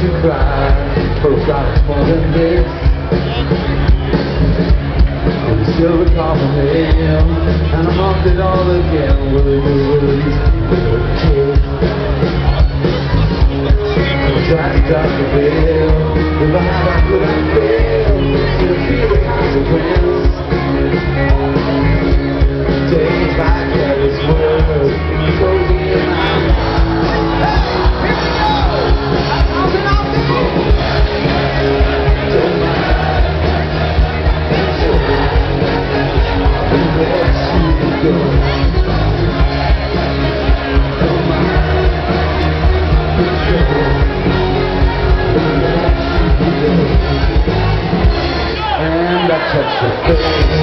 to cry. Oh Folks got more than this. With a silver coffin and I mocked it all again with a new release with a kiss. Tried to drop the veil, if I had I could have failed, still feel the consequence. Take back at its And I touched the face